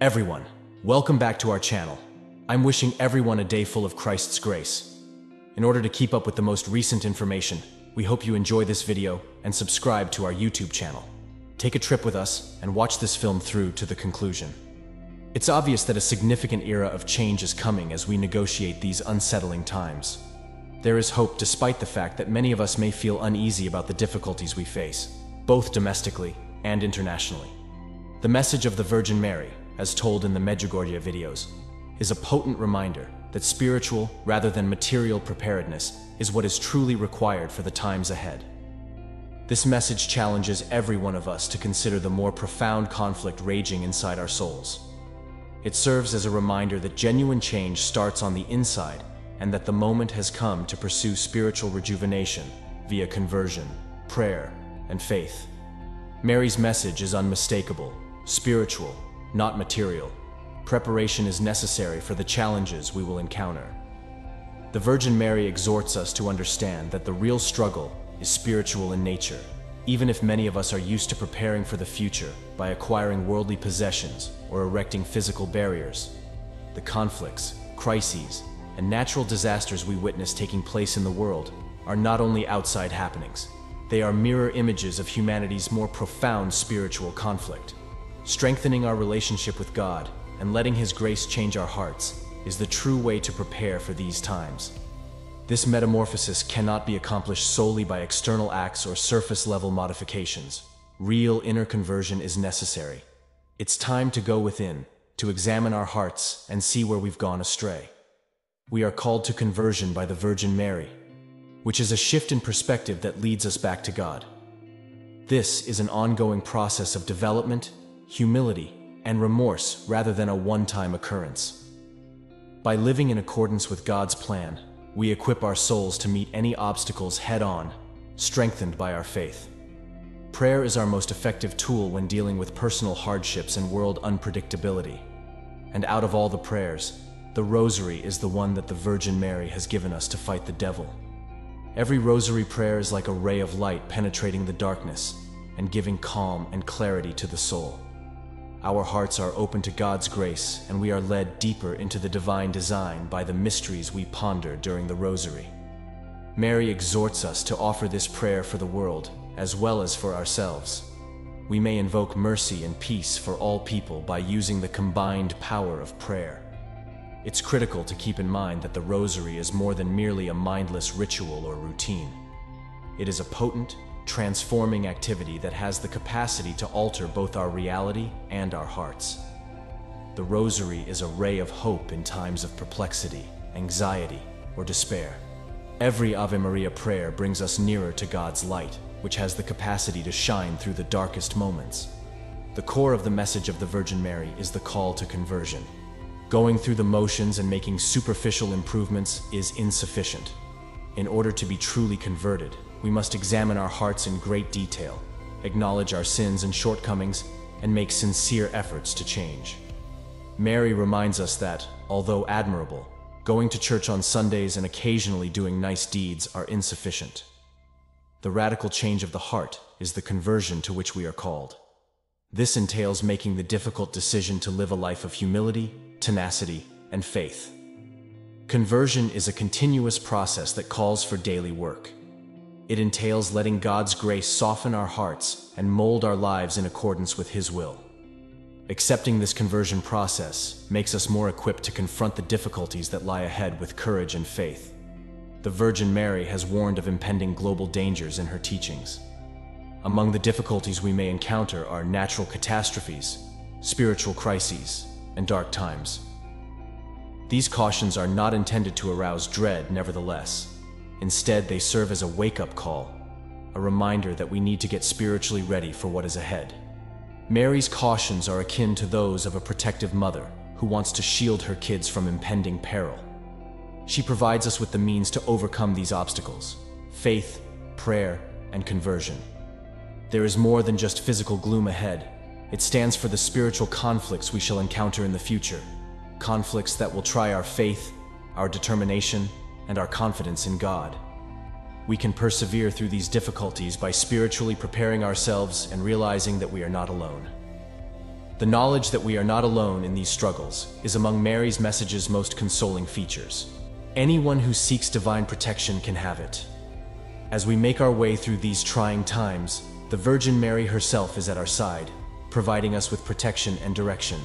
Everyone, welcome back to our channel. I'm wishing everyone a day full of Christ's grace. In order to keep up with the most recent information, we hope you enjoy this video and subscribe to our YouTube channel. Take a trip with us and watch this film through to the conclusion. It's obvious that a significant era of change is coming as we negotiate these unsettling times. There is hope despite the fact that many of us may feel uneasy about the difficulties we face, both domestically and internationally. The message of the Virgin Mary, as told in the Medjugorje videos, is a potent reminder that spiritual rather than material preparedness is what is truly required for the times ahead. This message challenges every one of us to consider the more profound conflict raging inside our souls. It serves as a reminder that genuine change starts on the inside and that the moment has come to pursue spiritual rejuvenation via conversion, prayer, and faith. Mary's message is unmistakable, spiritual, not material. Preparation is necessary for the challenges we will encounter. The Virgin Mary exhorts us to understand that the real struggle is spiritual in nature, even if many of us are used to preparing for the future by acquiring worldly possessions or erecting physical barriers. The conflicts, crises, and natural disasters we witness taking place in the world are not only outside happenings, they are mirror images of humanity's more profound spiritual conflict. Strengthening our relationship with God and letting His grace change our hearts is the true way to prepare for these times. This metamorphosis cannot be accomplished solely by external acts or surface level modifications. Real inner conversion is necessary. It's time to go within, to examine our hearts and see where we've gone astray. We are called to conversion by the Virgin Mary, which is a shift in perspective that leads us back to God. This is an ongoing process of development, humility, and remorse rather than a one time occurrence. By living in accordance with God's plan, we equip our souls to meet any obstacles head on, strengthened by our faith. Prayer is our most effective tool when dealing with personal hardships and world unpredictability. And out of all the prayers, the Rosary is the one that the Virgin Mary has given us to fight the devil. Every Rosary prayer is like a ray of light penetrating the darkness and giving calm and clarity to the soul. Our hearts are open to God's grace, and we are led deeper into the divine design by the mysteries we ponder during the Rosary. Mary exhorts us to offer this prayer for the world, as well as for ourselves. We may invoke mercy and peace for all people by using the combined power of prayer. It's critical to keep in mind that the Rosary is more than merely a mindless ritual or routine. It is a potent, transforming activity that has the capacity to alter both our reality and our hearts. The Rosary is a ray of hope in times of perplexity, anxiety, or despair. Every Ave Maria prayer brings us nearer to God's light, which has the capacity to shine through the darkest moments. The core of the message of the Virgin Mary is the call to conversion. Going through the motions and making superficial improvements is insufficient. In order to be truly converted, we must examine our hearts in great detail, acknowledge our sins and shortcomings, and make sincere efforts to change. Mary reminds us that, although admirable, going to church on Sundays and occasionally doing nice deeds are insufficient. The radical change of the heart is the conversion to which we are called. This entails making the difficult decision to live a life of humility, tenacity, and faith. Conversion is a continuous process that calls for daily work. It entails letting God's grace soften our hearts and mold our lives in accordance with His will. Accepting this conversion process makes us more equipped to confront the difficulties that lie ahead with courage and faith. The Virgin Mary has warned of impending global dangers in her teachings. Among the difficulties we may encounter are natural catastrophes, spiritual crises, and dark times. These cautions are not intended to arouse dread, nevertheless. Instead, they serve as a wake up call, a reminder that we need to get spiritually ready for what is ahead. Mary's cautions are akin to those of a protective mother who wants to shield her kids from impending peril. She provides us with the means to overcome these obstacles faith, prayer, and conversion. There is more than just physical gloom ahead. It stands for the spiritual conflicts we shall encounter in the future. Conflicts that will try our faith, our determination, and our confidence in God. We can persevere through these difficulties by spiritually preparing ourselves and realizing that we are not alone. The knowledge that we are not alone in these struggles is among Mary's message's most consoling features. Anyone who seeks divine protection can have it. As we make our way through these trying times, the Virgin Mary herself is at our side, providing us with protection and direction.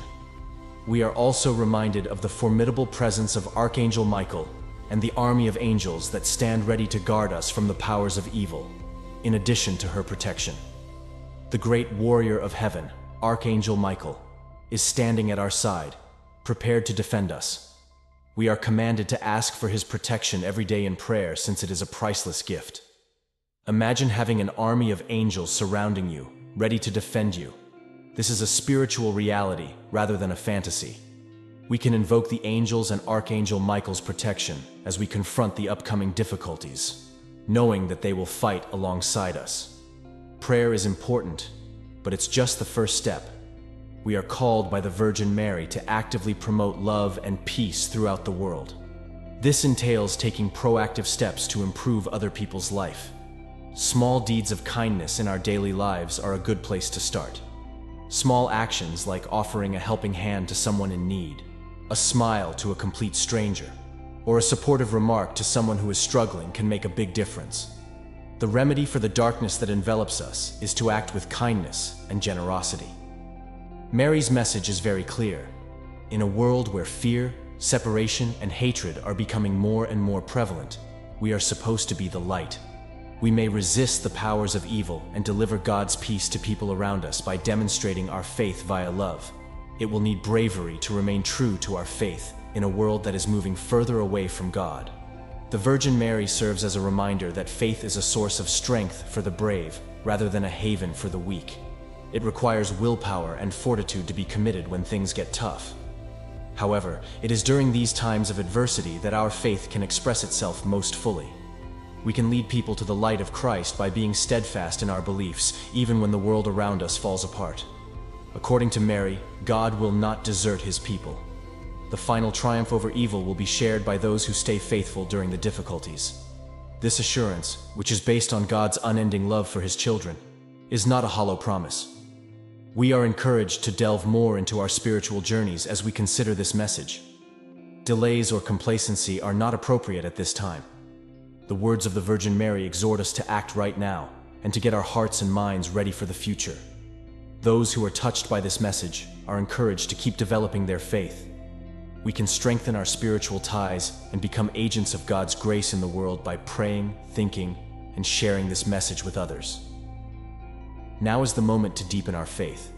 We are also reminded of the formidable presence of Archangel Michael and the army of angels that stand ready to guard us from the powers of evil, in addition to her protection. The great warrior of heaven, Archangel Michael, is standing at our side, prepared to defend us. We are commanded to ask for his protection every day in prayer since it is a priceless gift. Imagine having an army of angels surrounding you, ready to defend you. This is a spiritual reality rather than a fantasy. We can invoke the angels and Archangel Michael's protection as we confront the upcoming difficulties, knowing that they will fight alongside us. Prayer is important, but it's just the first step. We are called by the Virgin Mary to actively promote love and peace throughout the world. This entails taking proactive steps to improve other people's life. Small deeds of kindness in our daily lives are a good place to start. Small actions like offering a helping hand to someone in need, a smile to a complete stranger, or a supportive remark to someone who is struggling can make a big difference. The remedy for the darkness that envelops us is to act with kindness and generosity. Mary's message is very clear. In a world where fear, separation, and hatred are becoming more and more prevalent, we are supposed to be the light we may resist the powers of evil and deliver God's peace to people around us by demonstrating our faith via love. It will need bravery to remain true to our faith in a world that is moving further away from God. The Virgin Mary serves as a reminder that faith is a source of strength for the brave rather than a haven for the weak. It requires willpower and fortitude to be committed when things get tough. However, it is during these times of adversity that our faith can express itself most fully. We can lead people to the light of Christ by being steadfast in our beliefs, even when the world around us falls apart. According to Mary, God will not desert his people. The final triumph over evil will be shared by those who stay faithful during the difficulties. This assurance, which is based on God's unending love for his children, is not a hollow promise. We are encouraged to delve more into our spiritual journeys as we consider this message. Delays or complacency are not appropriate at this time. The words of the Virgin Mary exhort us to act right now and to get our hearts and minds ready for the future. Those who are touched by this message are encouraged to keep developing their faith. We can strengthen our spiritual ties and become agents of God's grace in the world by praying, thinking, and sharing this message with others. Now is the moment to deepen our faith,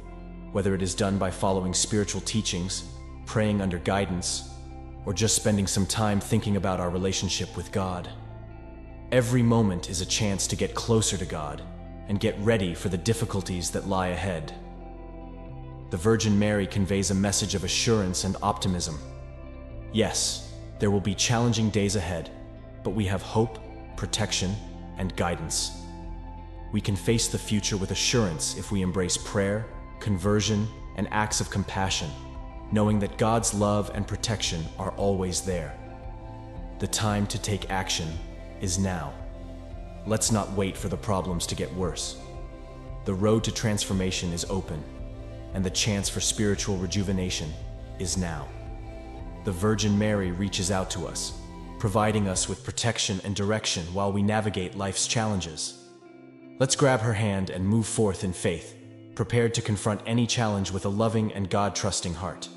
whether it is done by following spiritual teachings, praying under guidance, or just spending some time thinking about our relationship with God. Every moment is a chance to get closer to God and get ready for the difficulties that lie ahead. The Virgin Mary conveys a message of assurance and optimism. Yes, there will be challenging days ahead, but we have hope, protection, and guidance. We can face the future with assurance if we embrace prayer, conversion, and acts of compassion, knowing that God's love and protection are always there. The time to take action is now. Let's not wait for the problems to get worse. The road to transformation is open, and the chance for spiritual rejuvenation is now. The Virgin Mary reaches out to us, providing us with protection and direction while we navigate life's challenges. Let's grab her hand and move forth in faith, prepared to confront any challenge with a loving and God trusting heart.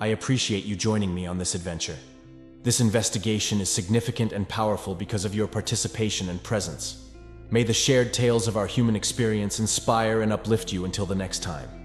I appreciate you joining me on this adventure. This investigation is significant and powerful because of your participation and presence. May the shared tales of our human experience inspire and uplift you until the next time.